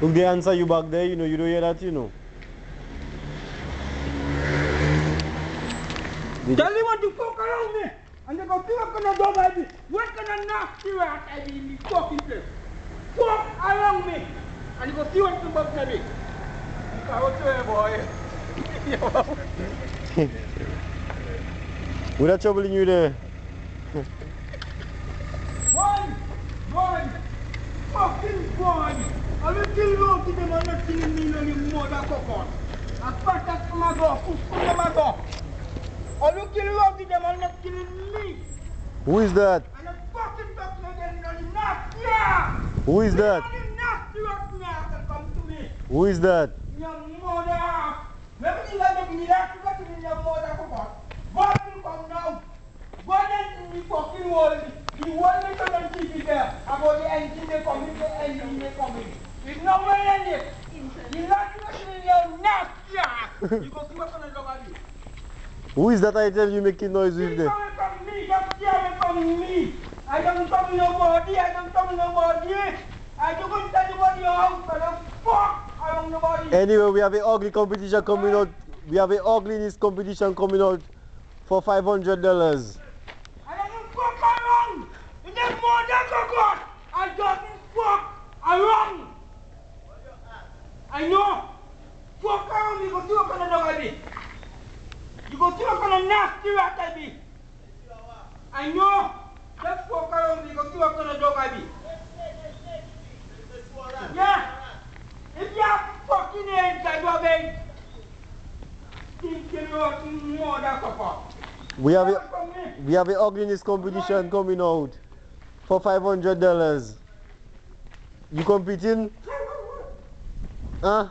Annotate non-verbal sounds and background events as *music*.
Look, they answer you back there, you know, you don't hear that, you know. They Tell him what to fuck around me. And they go, fuck on the dog I be. What kind of nasty rat I be in the fucking place? Fuck around me. And you go see what the bugs I be. I will tell you, boy. *laughs* What that troubling you there? One, one, fucking one. I will kill you to them not killing me no mother cockon. I pat that my push from my door. I will kill you to them and killing me. Who is that? And I fucking talk again, no nasty. yeah. Who is that? No nasty rat now come to me. Who is that? Your mother. Everything I make me that you got to be your mother cockon. God will come now. God is fucking world. The you only come and about the engineer coming, the engineer coming. It's not well ended. You like to in your neck, yeah. You go come and look at. Who is that I tell you making noise with them? from me, just hear from me. I don't come nobody, I don't come nobody. I don't tell nobody your house, but I'm fuck, I don't nobody. Anyway, we have an ugly competition coming out. We have an ugliness competition coming out for $500. In the mother cockon, I don't fuck around. I know. Fuck around, you go see what kind of dog I be. You go see what kind of nasty rat I be. I know. Just fuck around, you go see what kind of dog I be. Yeah. If you have fucking I do beg. Thinking about mother cockon. We have a Fuck from me. we have an ugliness competition coming out for $500. You competing? Huh?